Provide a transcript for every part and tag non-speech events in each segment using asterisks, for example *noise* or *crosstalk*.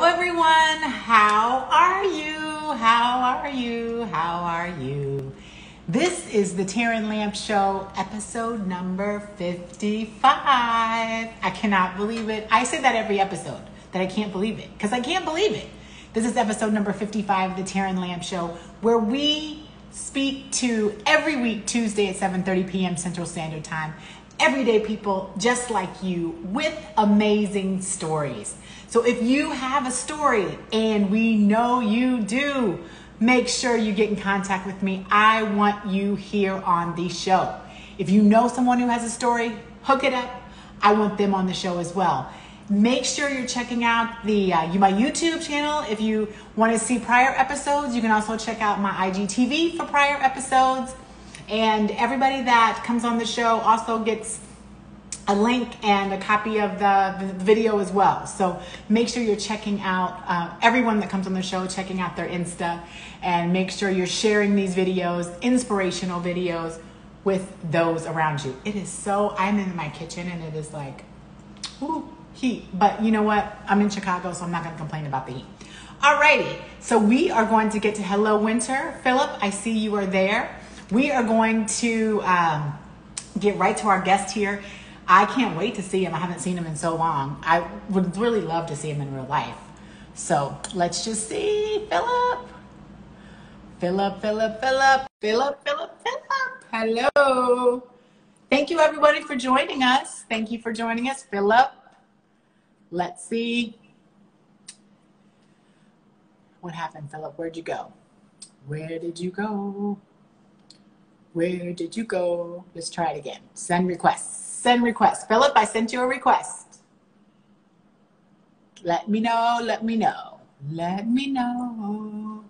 Hello, everyone. How are you? How are you? How are you? This is the Terran Lamp Show, episode number 55. I cannot believe it. I say that every episode, that I can't believe it, because I can't believe it. This is episode number 55 of the Terran Lamp Show, where we speak to every week, Tuesday at 7.30 p.m. Central Standard Time, everyday people just like you with amazing stories. So if you have a story, and we know you do, make sure you get in contact with me. I want you here on the show. If you know someone who has a story, hook it up. I want them on the show as well. Make sure you're checking out the uh, my YouTube channel. If you want to see prior episodes, you can also check out my IGTV for prior episodes. And everybody that comes on the show also gets a link and a copy of the, video as well. So make sure you're checking out uh, everyone that comes on the show, checking out their Insta, and make sure you're sharing these videos, inspirational videos, with those around you. It is so, I'm in my kitchen and it is like, ooh, heat. But you know what? I'm in Chicago, so I'm not going to complain about the heat. Alrighty, so we are going to get to Hello Winter. Philip, I see you are there. We are going to um, get right to our guest here. I can't wait to see him. I haven't seen him in so long. I would really love to see him in real life. So let's just see. Philip. Philip, Philip, Philip, Philip, Philip, Philip. Hello. Thank you, everybody, for joining us. Thank you for joining us, Philip. Let's see. What happened, Philip? Where'd you go? Where did you go? Where did you go? Let's try it again. Send requests. Send request. Philip, I sent you a request. Let me know, let me know. Let me know.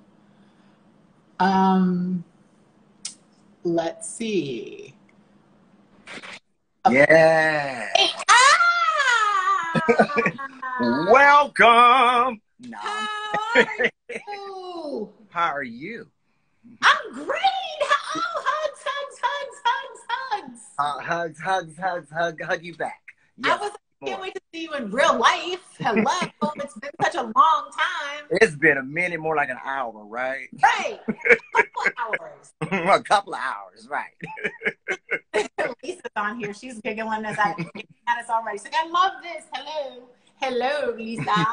Um, let's see. Yeah. Hey, ah! *laughs* Welcome. No. How are you? *laughs* How are you? I'm great. Oh, hugs, hugs, hugs, hugs, hugs. Uh, hugs, hugs, hugs, hug, hug you back. I was I can't wait to see you in real life. Hello. *laughs* it's been such a long time. It's been a minute, more like an hour, right? Right. A *laughs* couple hours. *laughs* a couple of hours, right? Lisa's on here. She's giggling as I at us already. So I love this. Hello. Hello, Lisa.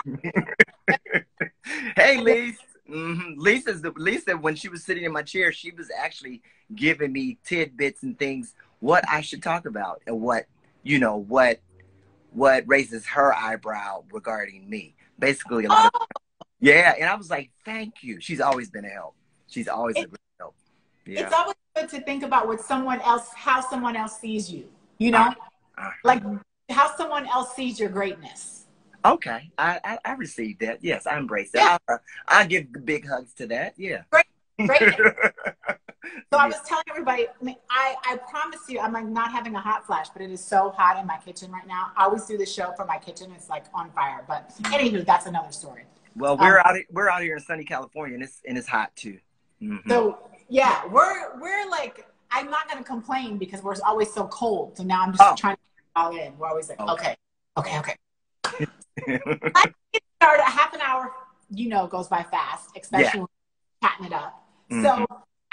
hey, Lisa. Mm-hmm. Lisa's the Lisa when she was sitting in my chair, she was actually giving me tidbits and things what I should talk about and what you know what what raises her eyebrow regarding me. Basically, a lot oh. of yeah, and I was like, thank you. She's always been a help. She's always it, a great help. Yeah. It's always good to think about what someone else, how someone else sees you. You know, uh, uh, like how someone else sees your greatness. Okay, I, I, I received that. Yes, I embrace that. Yeah. I, I give big hugs to that. Yeah. Great. Great. *laughs* so I was telling everybody, I, mean, I, I promise you, I'm like not having a hot flash, but it is so hot in my kitchen right now. I always do the show from my kitchen. It's like on fire. But anywho, that's another story. Well, we're um, out we're out here in sunny California, and it's and it's hot too. Mm-hmm. So yeah, we're we're like I'm not gonna complain because we're always so cold. So now I'm just oh. trying to all in. We're always like, okay, okay, okay. okay. I start a half an hour, you know, goes by fast, especially yeah. chatting it up. Mm-hmm. So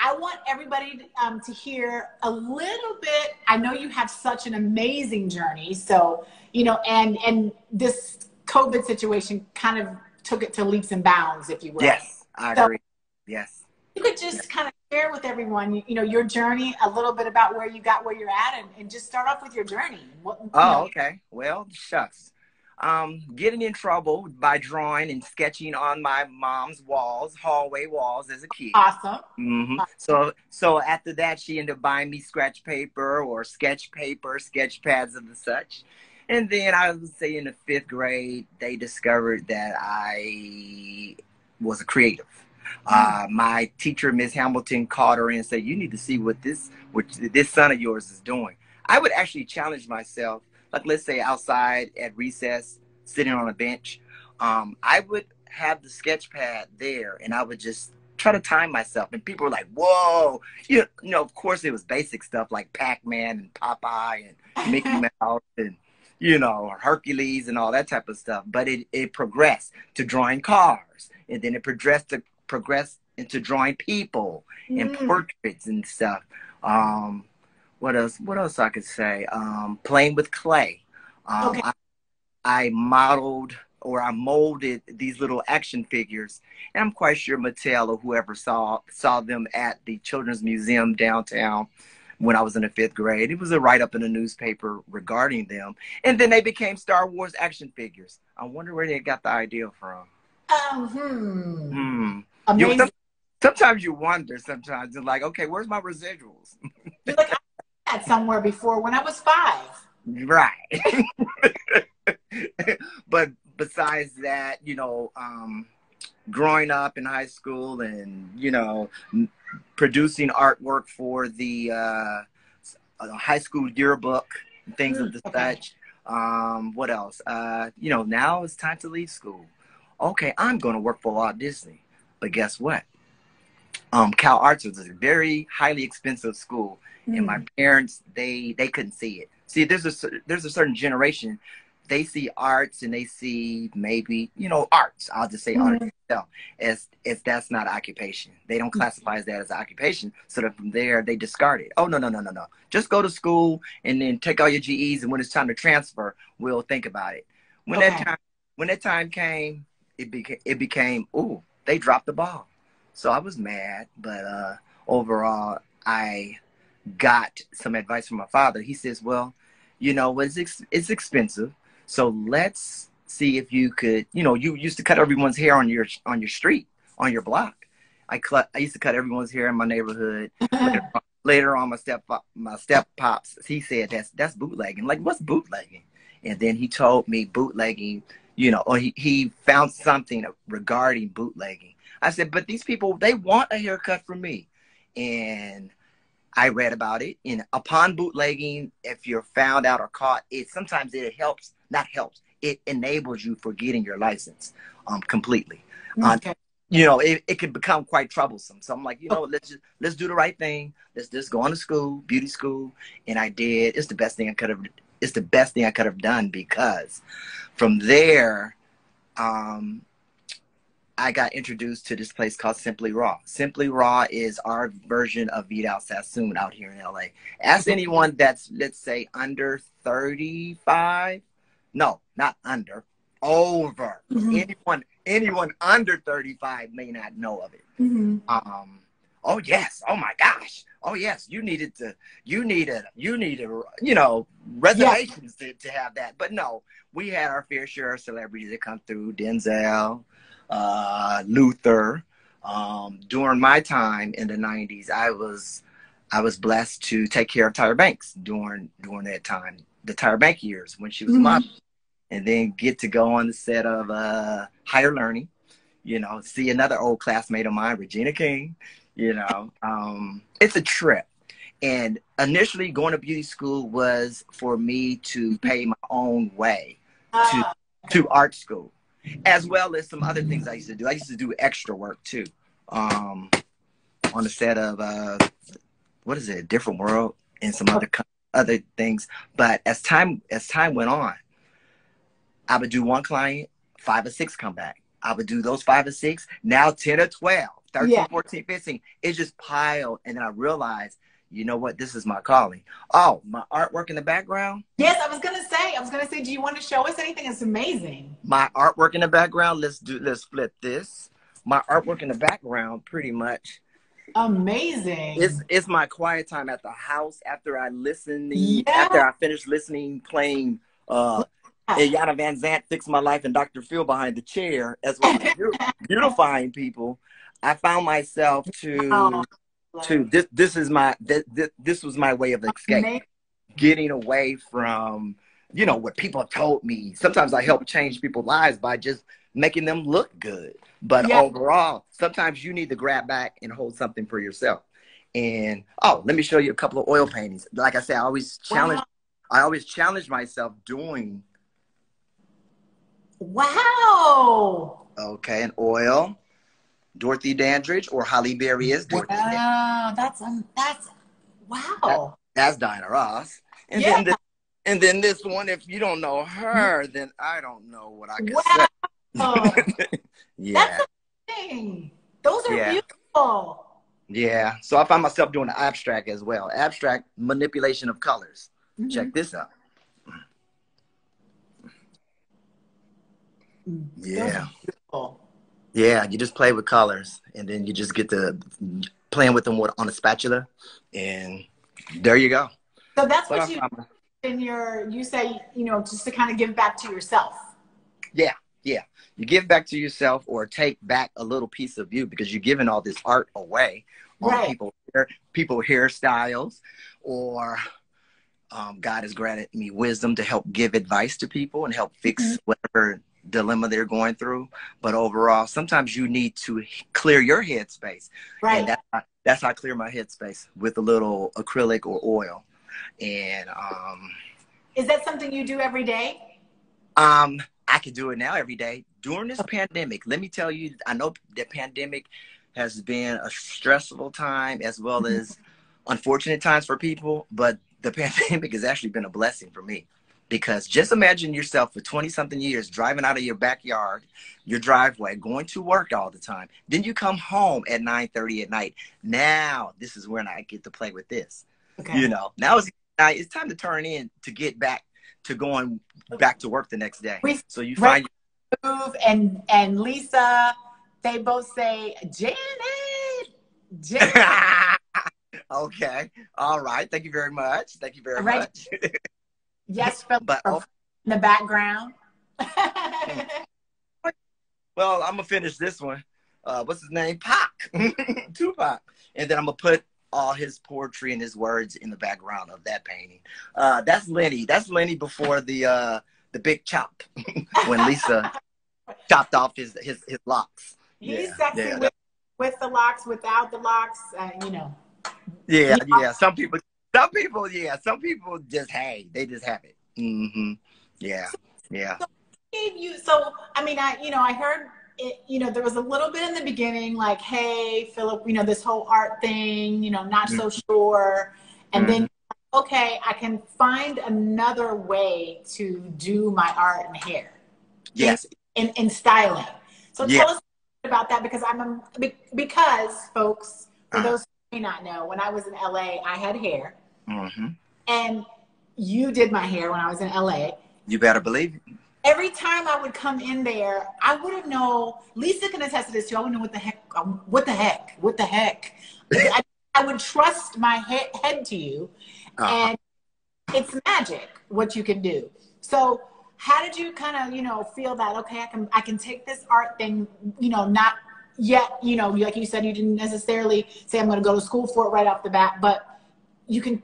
I want everybody to, um, to hear a little bit. I know you have such an amazing journey. So, you know, and, and this COVID situation kind of took it to leaps and bounds, if you will. Yes, I so agree. Yes. You could just yes. kind of share with everyone, you, you, know, your journey, a little bit about where you got where you're at, and, and just start off with your journey. What, oh, know. okay. Well, shucks um, getting in trouble by drawing and sketching on my mom's walls, hallway walls as a kid. Awesome. Mm-hmm. awesome. So, so after that, she ended up buying me scratch paper or sketch paper, sketch pads and the such. And then I would say in the fifth grade, they discovered that I was a creative. Uh, my teacher, Miss Hamilton, called her in and said, "You need to see what this, what this son of yours is doing." I would actually challenge myself like let's say outside at recess, sitting on a bench, um, I would have the sketch pad there and I would just try to time myself. And people were like, whoa. You know, of course, it was basic stuff like Pac Man and Popeye and Mickey *laughs* Mouse and, you know, Hercules and all that type of stuff. But it, it progressed to drawing cars, and then it progressed to progress into drawing people and Mm. portraits and stuff. Um, what else? What else I could say? Um, playing with clay. Um, Okay. I, I modeled or I molded these little action figures, and I'm quite sure Mattel or whoever saw saw them at the Children's Museum downtown when I was in the fifth grade. It was a write up in the newspaper regarding them, and then they became Star Wars action figures. I wonder where they got the idea from. Oh, hmm. Hmm. Amazing. some- sometimes you wonder. Sometimes you're like, okay, where's my residuals? You're like, that somewhere before when I was five. Right. *laughs* but besides that, you know, um, growing up in high school and, you know, producing artwork for the uh, high school yearbook and things of the Mm, okay. such. Um, what else? Uh, you know, now it's time to leave school. Okay, I'm going to work for Walt Disney. But guess what? Um, CalArts was a very highly expensive school and my mm. parents they they couldn't see it. See there's a there's a certain generation they see arts and they see maybe you know arts. I'll just say art mm. itself as as that's not occupation. They don't mm. classify as that as an occupation. So that from there they discard it. Oh no no no no no. Just go to school and then take all your ges and when it's time to transfer we'll think about it. When Okay. that time when that time came it became it became ooh they dropped the ball so i was mad but uh overall i got some advice from my father. He says, "Well, you know, it's ex- it's expensive, so let's see if you could. You know, you used to cut everyone's hair on your on your street, on your block. I cut. I used to cut everyone's hair in my neighborhood. Later, *laughs* later on, my step my step pops. He said that's that's bootlegging. Like, what's bootlegging? And then he told me bootlegging. You know, or he he found something regarding bootlegging. I said, but these people they want a haircut from me, and I read about it. And upon bootlegging, if you're found out or caught, it sometimes it helps, not helps, it enables you for getting your license um, completely. Uh, Okay. You know, it, it can become quite troublesome. So I'm like, you know, let's just let's do the right thing. Let's just go on to school, beauty school, and I did. It's the best thing I could have. It's the best thing I could have done because from there, um, I got introduced to this place called Simply Raw. Simply Raw is our version of Vidal Sassoon out here in LA. Ask anyone that's, let's say, under 35. No, not under, over. Mhm. Anyone, anyone under 35 may not know of it. Mhm. Um, oh yes, oh my gosh, oh yes, you needed to, you needed, you needed, you know, reservations to, to have that. But no, we had our fair share of celebrities that come through. Denzel, uh, Luther. Um, during my time in the '90s, I was, I was blessed to take care of Tyra Banks during during that time, the Tyra Bank years when she was modeling, and then get to go on the set of uh, Higher Learning you know, see another old classmate of mine, Regina King, you know, um, it's a trip. And initially going to beauty school was for me to pay my own way Ah, to art school, as well as some other things I used to do. I used to do extra work too, um, on the set of, uh, what is it, A Different World and some other, other things. But as time, as time went on, I would do one client, five or six come back. I would do those five or six, now 10 or 12, 13, Yeah. 14, 15. It just piled. And then I realized, you know what? This is my calling. Oh, my artwork in the background, yes, I was gonna say. I was gonna say, do you want to show us anything? It's amazing. my artwork in the background. Let's do, let's flip this. My artwork in the background, pretty much, Amazing. It's it's my quiet time at the house after I listen. Yeah. After I finish listening, playing uh, Iyanla Vanzant, "Fix My Life," and Dr. Phil behind the chair, as well as *laughs* beautifying people. I found myself to to this. This is my this, this, was my way of escape, amazing. getting away from you know what people have told me. Sometimes I help change people's lives by just making them look good. But Yeah. overall, sometimes you need to grab back and hold something for yourself. And oh, let me show you a couple of oil paintings. Like I said, I always challenge. Wow. I always challenge myself doing Wow. okay an oil. Dorothy Dandridge or Halle Berry is Dorothy. Dandridge. Wow. That's um, that's wow. That's Diana Ross. And Yeah. then the, And then this one, if you don't know her, then I don't know what I can Wow. say. *laughs* yeah. That's amazing. Those are Yeah. beautiful. Yeah. So I find myself doing the abstract as well. Abstract manipulation of colors. Mhm. Check this out. Mm. Yeah. Are beautiful. Yeah. You just play with colors and then you just get to playing with them on a spatula. And there you go. So that's But what I you find- in your you say, you know, just to kind of give back to yourself. Yeah, yeah. You give back to yourself or take back a little piece of you because you're giving all this art away on Right. people people hairstyles or um, God has granted me wisdom to help give advice to people and help fix Mhm. whatever dilemma they're going through. But overall, sometimes you need to clear your headspace. Right. And that's how, that's how I clear my headspace with a little acrylic or oil. And um, Is that something you do every day? Um, I could do it now every day. During this pandemic, let me tell you, I know the pandemic has been a stressful time as well as unfortunate times for people, but the *laughs* pandemic has actually been a blessing for me. Because just imagine yourself for 20 something years driving out of your backyard, your driveway, going to work all the time. Then you come home at 9:30 at night. Now, this is when I get to play with this Okay. you know now it's now it's time to turn in to get back to going back to work the next day so you find Move and and Lisa, they both say Janet. Janet. *laughs* okay all right thank you very much thank you very right. much *laughs* yes, Philip but oh, in the background. *laughs* well i'm gonna finish this one uh what's his name Pac *laughs* Tupac and then i'm gonna put all his poetry and his words in the background of that painting uh that's lenny that's lenny before the uh the big chop *laughs* when lisa chopped off his his, his locks He's Yeah, sexy yeah, with, with the locks, without the locks. Uh, you know. Yeah, Yeah. yeah. Some people, some people, yeah. Some people just hey, they just have it. Mm-hmm. Yeah, yeah. gave you so i mean i you know i heard it you know there was a little bit in the beginning like hey philip you know this whole art thing you know not so sure and then okay i can find another way to do my art and hair Yes, in, in styling so Yeah. tell us about that because i'm a, because folks for Uh-huh. those who may not know when i was in la i had hair hmm and you did my hair when i was in la you better believe it. every time I would come in there, I wouldn't know. Lisa can attest to this too. I wouldn't know what the heck, um, what the heck, what the heck. I, I would trust my head, head to you, Uh-huh. and it's magic what you can do. So, how did you kind of, you know, feel that okay, I can, I can take this art thing, you know, not yet, you know, like you said, you didn't necessarily say I'm going to go to school for it right off the bat, but you can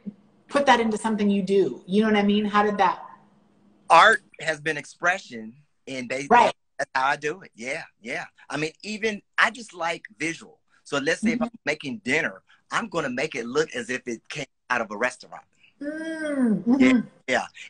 put that into something you do. You know what I mean? How did that? Art has been expression, and they Right. that's how I do it. Yeah, yeah. I mean, even I just like visual. So let's say if I'm making dinner, I'm gonna make it look as if it came out of a restaurant. Mm, mhm.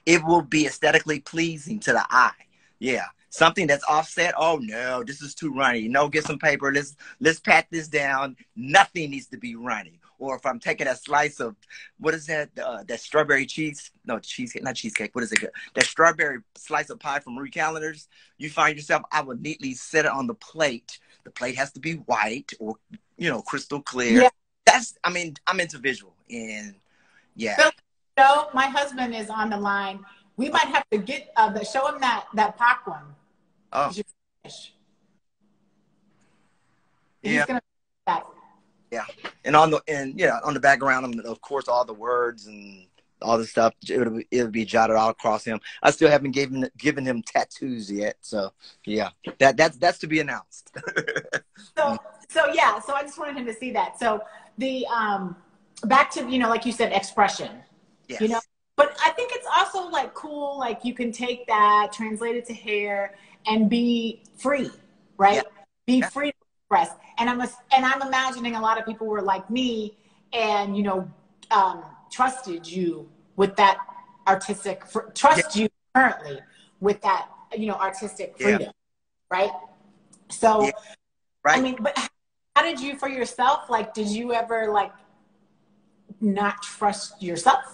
It will be aesthetically pleasing to the eye. Yeah. Something that's offset. Oh no, this is too runny. No, get some paper. Let's let's pat this down. Nothing needs to be runny. Or if I'm taking a slice of what is that? Uh, that strawberry cheese? No, cheesecake, not cheesecake. What is it? That strawberry slice of pie from Marie Callender's. You find yourself. I will neatly set it on the plate. The plate has to be white or you know crystal clear. Yeah. That's. I mean, I'm into visual and yeah. Bill- So my husband is on the line. We might have to get uh, the, show him that that Pac one. Oh. He's He's Yeah. gonna that. And on the and yeah on the background of course all the words and all the stuff it'll be, it'll be jotted all across him i still haven't given given him tattoos yet so yeah that that's that's to be announced *laughs* So so yeah. So I just wanted him to see that. So the um back to you know like you said expression. yes. You know, But I think it's also like cool. Like you can take that, translate it to hair, and be free, right? Yeah. Be Yeah. free to And I'm a, and I'm imagining a lot of people were like me, and you know, um, trusted you with that artistic. fr- Trust you currently with that, you know, artistic Yeah. freedom, right? So, Yeah. right I mean, but how did you for yourself? Like, did you ever like not trust yourself?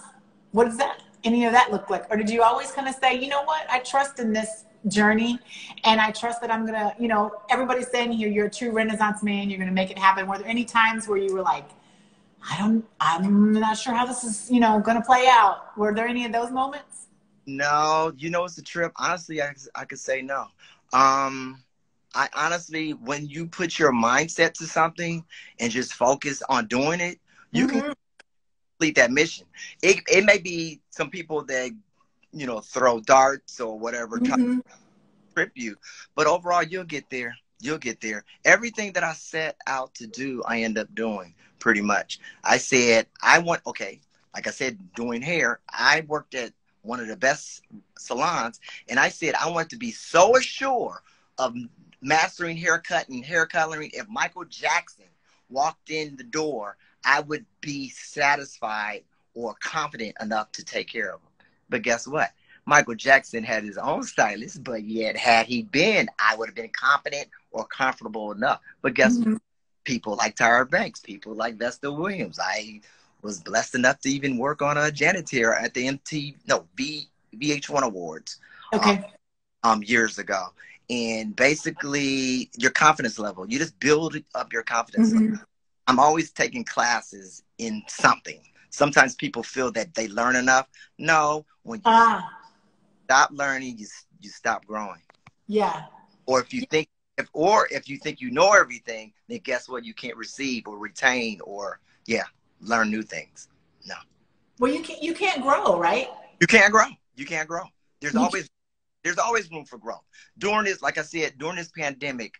What does that? any of that look like? Or did you always kind of say, you know what, I trust in this journey and I trust that I'm gonna, you know, everybody's saying here you're a true renaissance man, you're gonna make it happen. Were there any times where you were like, I don't I'm not sure how this is, you know, gonna play out? Were there any of those moments? No, you know it's a trip. Honestly, I I could say no. Um I honestly, when you put your mindset to something and just focus on doing it, you mm-hmm. can complete that mission. It it may be some people that you know throw darts or whatever mm-hmm. trip you, but overall you'll get there. You'll get there. Everything that I set out to do, I end up doing pretty much. I said I want okay, like I said, doing hair. I worked at one of the best salons, and I said I want to be so assured of mastering haircut and hair coloring. If Michael Jackson walked in the door I would be satisfied or confident enough to take care of him. But guess what? Michael Jackson had his own stylist, but yet had he been, I would have been confident or comfortable enough. But guess mm-hmm. what? People like Tyra Banks, people like Vesta Williams. I was blessed enough to even work on a janitor at the MT no V VH1 Awards. Okay. Um, um, years ago. And basically your confidence level, you just build up your confidence mm-hmm. level. I'm always taking classes in something. Sometimes people feel that they learn enough. No, when you ah. stop learning, you you stop growing. Yeah. Or if you think if or if you think you know everything, then guess what? You can't receive or retain or yeah, learn new things. No. Well, you can't you can't grow, right? You can't grow. You can't grow. There's you always there's always room for growth. During this, like I said, during this pandemic,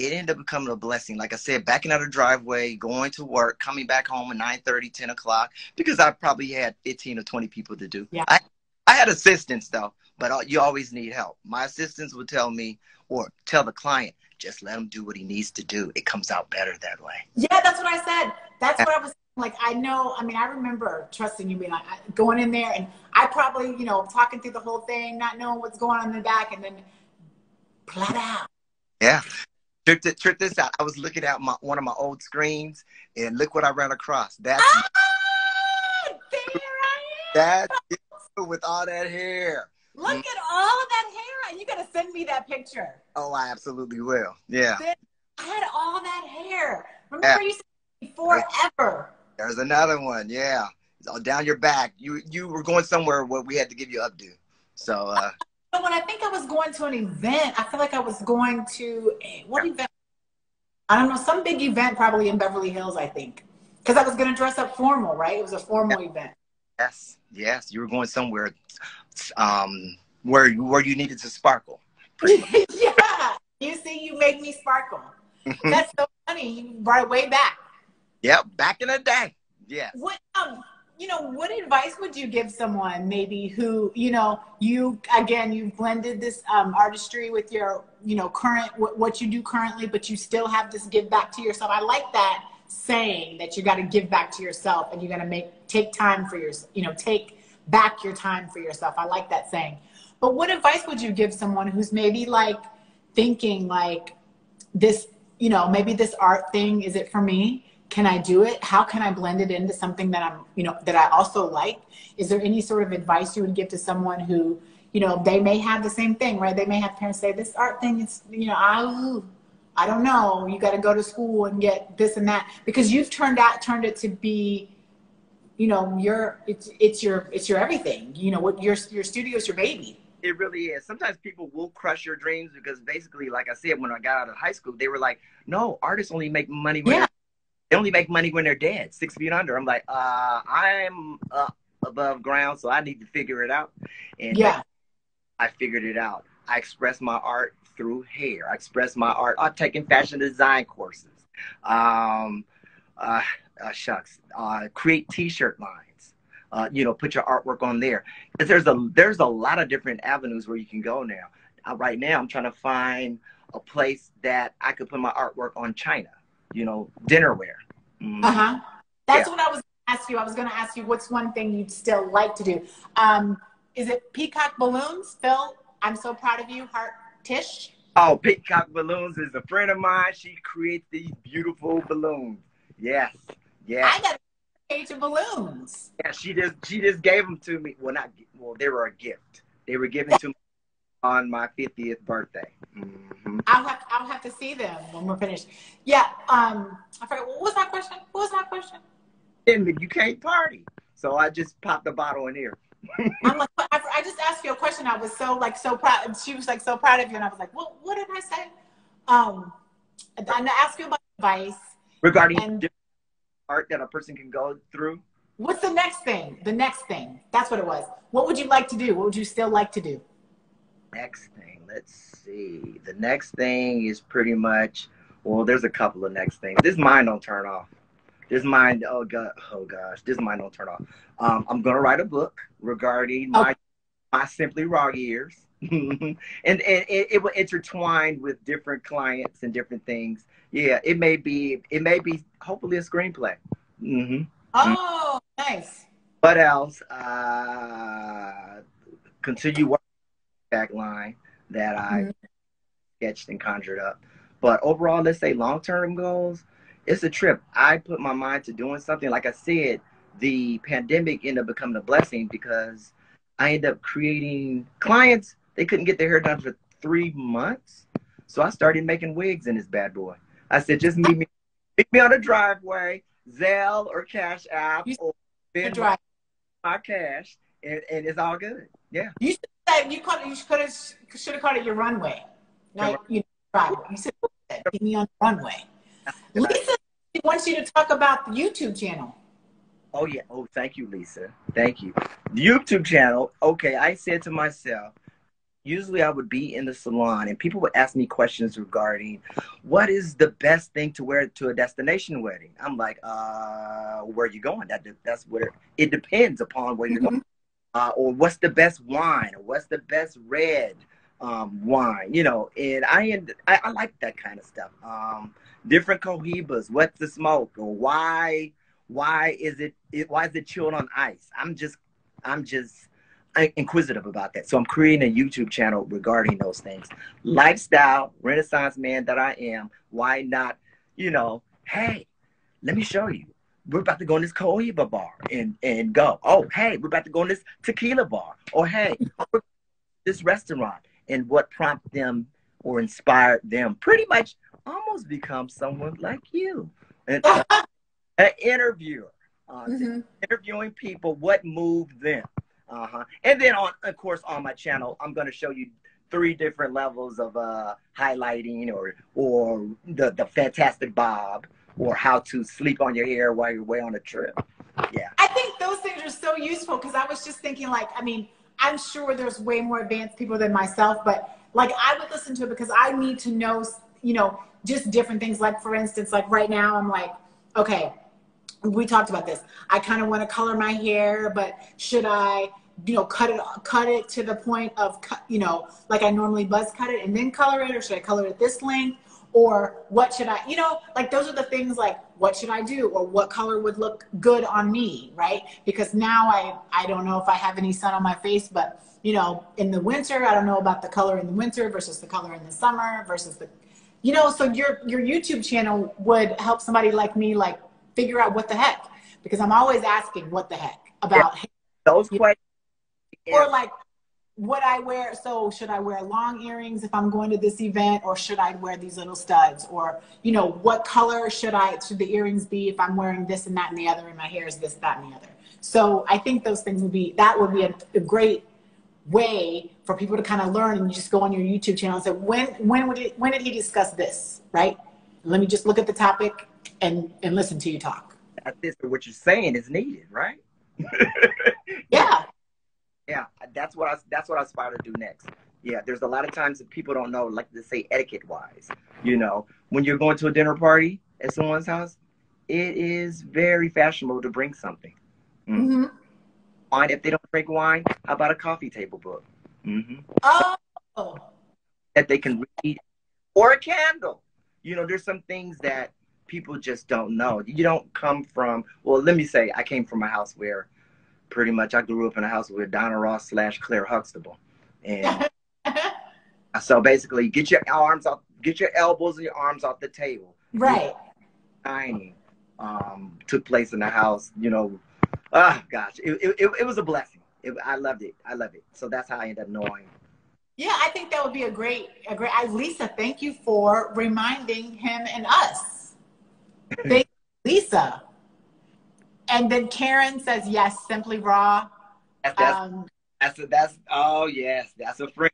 it ended up becoming a blessing. Like I said, backing out of the driveway, going to work, coming back home at 9 30, 10 o'clock, because I probably had 15 or 20 people to do. Yeah. I, I had assistants though, but you always need help. My assistants would tell me or tell the client, just let him do what he needs to do. It comes out better that way. Yeah, that's what I said. That's what I was like. I know, I mean, I remember trusting you being like going in there and I probably, you know, talking through the whole thing, not knowing what's going on in the back and then flat out. Yeah. Check, this, check this out. I was looking at my one of my old screens, and look what I ran across. That's ah, there I am. That with all that hair. Look mm. at all of that hair, and you gotta send me that picture. Oh, I absolutely will. Yeah. I had all that hair. Remember yeah. you said forever. There's another one. Yeah, down your back. You you were going somewhere where we had to give you updo. So. uh when I think I was going to an event, I feel like I was going to a, what event? I don't know, some big event probably in Beverly Hills, I think. Because I was going to dress up formal, right? It was a formal event. Yes, yes. You were going somewhere um, where, where you needed to sparkle. *laughs* yeah. You see, you made me sparkle. *laughs* That's so funny. You brought it way back. Yep, back in the day. Yeah. What um you know, what advice would you give someone maybe who, you know, you again, you've blended this um, artistry with your, you know, current what, what you do currently, but you still have this give back to yourself. I like that saying that you got to give back to yourself and you got to make take time for your, you know, take back your time for yourself. I like that saying. But what advice would you give someone who's maybe like thinking like this, you know, maybe this art thing is it for me? Can I do it? How can I blend it into something that I'm, you know, that I also like? Is there any sort of advice you would give to someone who, you know, they may have the same thing, right? They may have parents say, this art thing is, you know, I, I don't know. You got to go to school and get this and that because you've turned out, turned it to be, you know, your, it's, it's your, it's your everything. You know, what your, your studio is your baby. It really is. Sometimes people will crush your dreams because basically, like I said, when I got out of high school, they were like, no, artists only make money when yeah they only make money when they're dead, six feet under. I'm like, uh, I'm up above ground, so I need to figure it out. And yeah, I figured it out. I express my art through hair. I express my art. I've taken fashion design courses. Um, uh, uh, shucks, uh, create T-shirt lines. Uh, you know, put your artwork on there. There's a there's a lot of different avenues where you can go now. Uh, right now, I'm trying to find a place that I could put my artwork on China you know, dinnerware. Mm-hmm. Uh huh. That's yeah. what I was ask you. I was going to ask you what's one thing you'd still like to do. Um, is it peacock balloons, Phil? I'm so proud of you, Heart Tish. Oh, peacock balloons is a friend of mine. She creates these beautiful balloons. Yes, yes. I got a cage of balloons. Yeah, she just she just gave them to me. Well, not well, they were a gift. They were given *laughs* to me on my 50th birthday. Mm-hmm. I'll have I'll have to see them when we're finished. Yeah. Um. I forgot. What was my question? What was my question? And you can't party, so I just popped the bottle in here. *laughs* I'm like, I, I just asked you a question. I was so like so proud. She was like so proud of you, and I was like, what What did I say? Um. And I asked you about advice regarding And- different art that a person can go through. What's the next thing? The next thing. That's what it was. What would you like to do? What would you still like to do? Next thing, let's see. The next thing is pretty much. Well, there's a couple of next things. This mine don't turn off. This mine, oh god, oh gosh, this mine don't turn off. Um, I'm gonna write a book regarding my my simply raw years, *laughs* and and it, it will intertwine with different clients and different things. Yeah, it may be, it may be, hopefully a screenplay. Mm-hmm. Oh, nice. What else? Uh, continue working back line that I Mhm. sketched and conjured up. But overall, let's say long term goals, it's a trip. I put my mind to doing something. Like I said, the pandemic ended up becoming a blessing because I ended up creating clients. They couldn't get their hair done for three months. So I started making wigs in this bad boy. I said, just meet me, meet me on the driveway, Zelle or Cash App or drive. my cash, and, and it's all good. Yeah. You should say you called it, you should have should have called it your runway. Like you drive. You said get me on the runway. Lisa wants you to talk about the YouTube channel. Oh yeah. Oh, thank you, Lisa. Thank you. The YouTube channel. Okay, I said to myself, usually I would be in the salon and people would ask me questions regarding what is the best thing to wear to a destination wedding. I'm like, uh, where are you going? That that's where it depends upon where you're going. Uh, or what's the best wine? Or what's the best red um, wine? You know, and I, I I like that kind of stuff. Um, different cohibas. What's the smoke? Or why? Why is it, it? Why is it chilled on ice? I'm just, I'm just inquisitive about that. So I'm creating a YouTube channel regarding those things. Lifestyle, Renaissance man that I am. Why not? You know, hey, let me show you. We're about to go in this Cohiba bar and and go. Oh, hey, we're about to go in this tequila bar. Or hey, this restaurant. And what prompted them or inspired them pretty much almost become someone like you. And, uh, an interviewer. Uh, Mhm. interviewing people, what moved them. Uh-huh. And then on of course on my channel, I'm gonna show you three different levels of uh highlighting or or the, the fantastic bob or how to sleep on your hair while you're away on a trip. Yeah. I think those things are so useful because I was just thinking, like, I mean, I'm sure there's way more advanced people than myself, but like, I would listen to it because I need to know, you know, just different things. Like, for instance, like right now, I'm like, okay, we talked about this. I kind of want to color my hair, but should I, you know, cut it, cut it to the point of, you know, like I normally buzz cut it and then color it, or should I color it this length? Or what should I, you know, like those are the things like, what should I do? Or what color would look good on me, right? Because now I, I don't know if I have any sun on my face, but you know, in the winter, I don't know about the color in the winter versus the color in the summer versus the, you know, so your, your YouTube channel would help somebody like me, like figure out what the heck, because I'm always asking what the heck about Those Yeah. questions or like what I wear. So should I wear long earrings if I'm going to this event, or should I wear these little studs? Or you know, what color should I should the earrings be if I'm wearing this and that and the other, and my hair is this, that, and the other. So I think those things would be that would be a, a great way for people to kind of learn and you just go on your YouTube channel and say when when would it when did he discuss this right? Let me just look at the topic and and listen to you talk. what you're saying is needed, right? *laughs* Yeah. Yeah, that's what I that's what I aspire to do next. Yeah, there's a lot of times that people don't know, like to say etiquette wise. You know, when you're going to a dinner party at someone's house, it is very fashionable to bring something. hmm Wine, if they don't drink wine, how about a coffee table book? hmm Oh. That they can read, or a candle. You know, there's some things that people just don't know. You don't come from. Well, let me say, I came from a house where, pretty much, I grew up in a house with Donna Ross slash Claire Huxtable, and *laughs* So basically, get your arms off, get your elbows and your arms off the table. right. Dining. um, took place in the house. You know, ah, gosh, it, it, it was a blessing. It, I loved it. I love it. So that's how I ended up knowing. Yeah, I think that would be a great, a great. I, Lisa, thank you for reminding him and us. *laughs* thank you, Lisa. And then Karen says yes, simply raw. That's that's, um, that's, a, that's oh yes, that's a friend.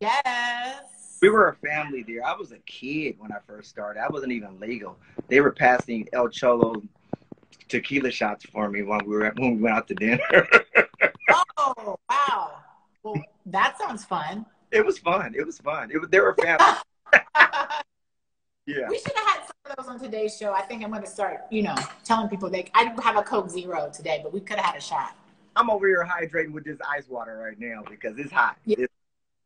Yes. We were a family there. I was a kid when I first started. I wasn't even legal. They were passing El Cholo tequila shots for me when we were when we went out to dinner. *laughs* oh wow! Well, that sounds fun. It was fun. It was fun. It was they were family. *laughs* *laughs* yeah. We should have had on today's show. I think I'm going to start, you know, telling people they. I have a Coke Zero today, but we could have had a shot. I'm over here hydrating with this ice water right now because it's hot. Yeah. It's-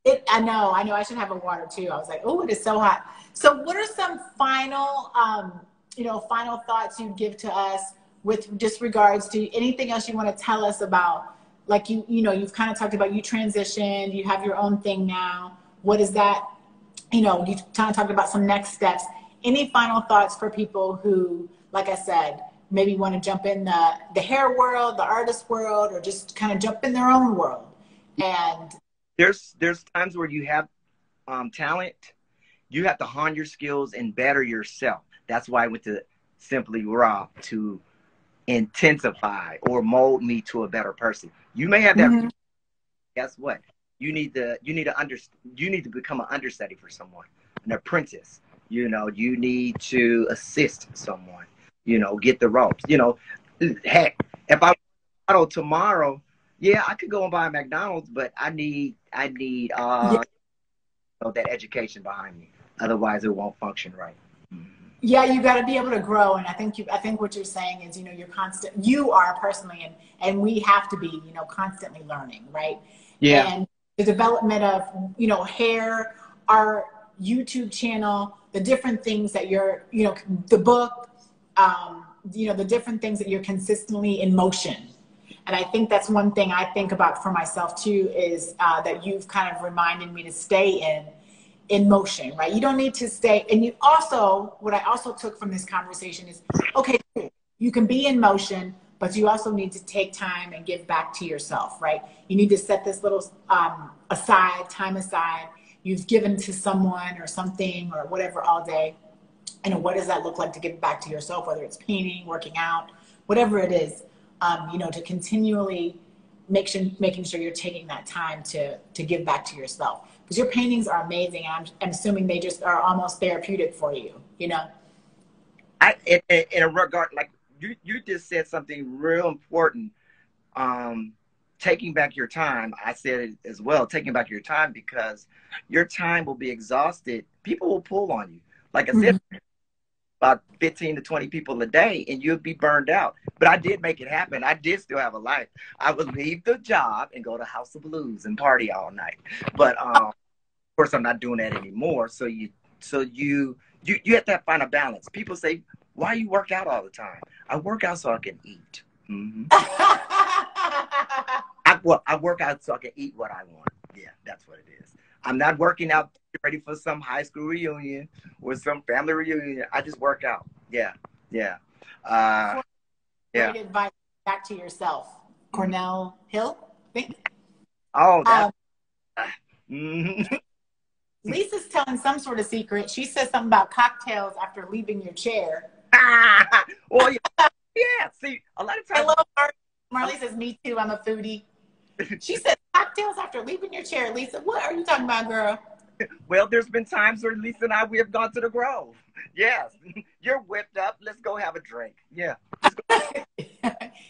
it, I know, I know. I should have a water too. I was like, oh, it is so hot. So, what are some final, um, you know, final thoughts you'd give to us with just regards to anything else you want to tell us about? Like you, you know, you've kind of talked about you transitioned, you have your own thing now. What is that? You know, you kind of talked about some next steps. Any final thoughts for people who, like I said, maybe want to jump in the the hair world, the artist world, or just kind of jump in their own world and there's there's times where you have um, talent, you have to hone your skills and better yourself. That's why I went to Simply Raw to intensify or mold me to a better person. You may have that. Mm-hmm. Guess what? You need to you need to under you need to become an understudy for someone, an apprentice. You know, you need to assist someone. You know, get the ropes. You know, heck, if I model tomorrow yeah, I could go and buy a McDonald's, but I need I need uh yeah. you know, that education behind me. Otherwise, it won't function right. Yeah, you got to be able to grow, and I think you. I think what you're saying is, you know, you're constant. You are personally, and and we have to be, you know, constantly learning, right? Yeah. And the development of, you know, hair, our YouTube channel, the different things that you're, you know, the book, um, you know, the different things that you're consistently in motion and I think that's one thing I think about for myself too is uh, that you've kind of reminded me to stay in in motion, right? You don't need to stay. And you also, what I also took from this conversation is, okay, you can be in motion, but you also need to take time and give back to yourself, right? You need to set this little um, aside, time aside. You've given to someone or something or whatever all day. And what does that look like to give back to yourself, whether it's painting, working out, whatever it is? um, you know, to continually make sure, making sure you're taking that time to, to give back to yourself. Because your paintings are amazing. I'm, I'm assuming they just are almost therapeutic for you, you know? I, in, in a regard, like you, you just said something real important. Um, taking back your time, I said it as well, taking back your time because your time will be exhausted. People will pull on you. Like I said, mm-hmm about 15 to 20 people a day and you'll be burned out. But I did make it happen. I did still have a life. I would leave the job and go to House of Blues and party all night. But um, of course, I'm not doing that anymore. So you, so you, you, you have to find a balance. People say, why you work out all the time? I work out so I can eat. Mm-hmm. *laughs* Well, I work out so I can eat what I want. Yeah, that's what it is. I'm not working out ready for some high school reunion or some family reunion. I just work out. Yeah, yeah, uh, yeah. Great advice back to yourself, Cornell Hill. Think. Oh, that. Um, *laughs* Lisa's telling some sort of secret. She says something about cocktails after leaving your chair. *laughs* well, yeah. yeah. See, a lot of times. Hello, Marley. Marley says, "Me too. I'm a foodie." She said cocktails after leaving your chair. Lisa, what are you talking about, girl? well, there's been times where Lisa and I we have gone to the Grove. Yes, *laughs* you're whipped up. Let's go have a drink. Yeah. *laughs*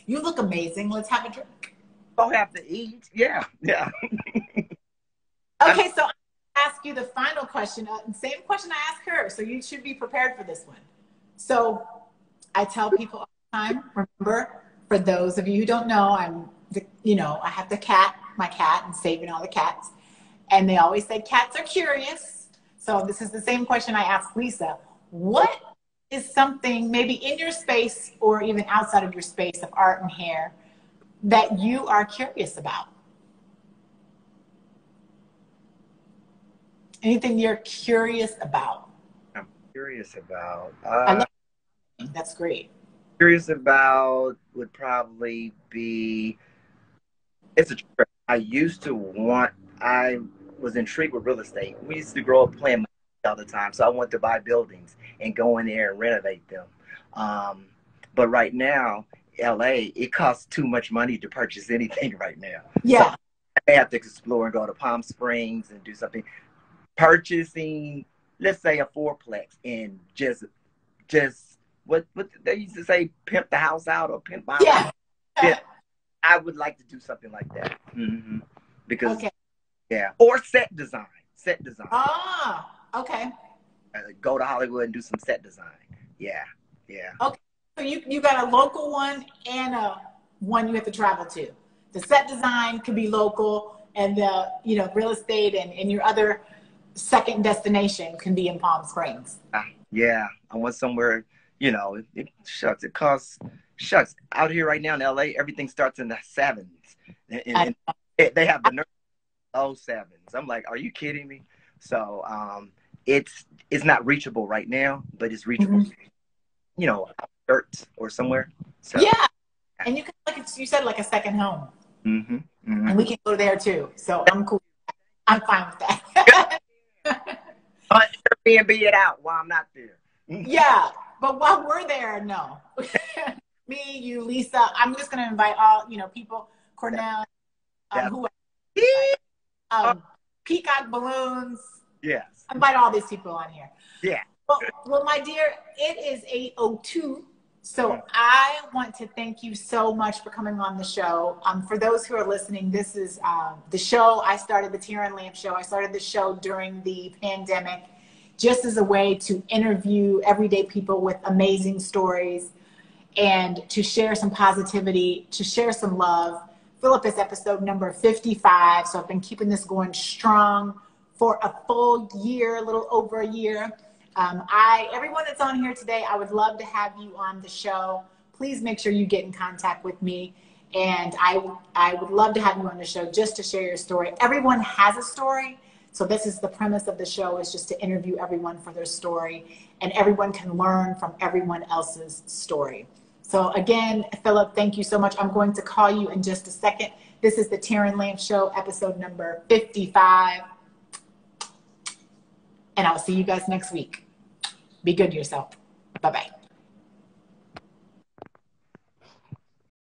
you look amazing. Let's have a drink. Don't have to eat. Yeah, yeah. *laughs* okay, so I ask you the final question. Uh, same question I asked her. So you should be prepared for this one. So I tell people all the time. Remember, for those of you who don't know, I'm the, you know I have the cat, my cat, and saving all the cats. And they always say cats are curious. So this is the same question I asked Lisa. What is something maybe in your space or even outside of your space of art and hair that you are curious about? Anything you're curious about? I'm curious about. Uh, that's great. curious about would probably be it's a trip. I used to want I was intrigued with real estate. We used to grow up playing all the time, so I wanted to buy buildings and go in there and renovate them. Um, but right now, LA, it costs too much money to purchase anything *laughs* right now. Yeah. So I have to explore and go to Palm Springs and do something. Purchasing, let's say a fourplex and just just what what they used to say, pimp the house out or pimp my yeah. house. Yeah. I would like to do something like that. Mm-hmm. Because Okay. yeah, or set design, set design. Ah, okay. Uh, go to Hollywood and do some set design. Yeah, yeah. Okay, so you you got a local one and a one you have to travel to. The set design could be local, and the you know real estate and, and your other second destination can be in Palm Springs. Uh, yeah, I want somewhere. You know, it, it shucks. It costs shucks out here right now in LA. Everything starts in the sevens, and, and they have the nerve oh sevens. I'm like, are you kidding me? So um, it's it's not reachable right now, but it's reachable. You know, dirt or somewhere. So, Yeah, and you can like you said like a second home, hmm hmm and we can go there too. So I'm cool. I'm fine with that. *laughs* Airbnb it out while I'm not there. yeah, but while we're there, no. *laughs* Me, you, Lisa. I'm just gonna invite all you know people. Cornell, Yeah. um, who um, Peacock Balloons. yes. invite all these people on here. Yeah. Well, well, my dear, it is 802. So I want to thank you so much for coming on the show. Um, for those who are listening, this is um, the show. I started the Terran Lamp show. I started the show during the pandemic just as a way to interview everyday people with amazing stories and to share some positivity, to share some love. Philip is episode number 55. So I've been keeping this going strong for a full year, a little over a year. Um, I, everyone that's on here today, I would love to have you on the show. Please make sure you get in contact with me. And I, I would love to have you on the show just to share your story. Everyone has a story. So this is the premise of the show is just to interview everyone for their story and everyone can learn from everyone else's story. So again, Philip, thank you so much. I'm going to call you in just a second. This is the Terran Lamp Show, episode number 55. And I'll see you guys next week. Be good to yourself. Bye bye.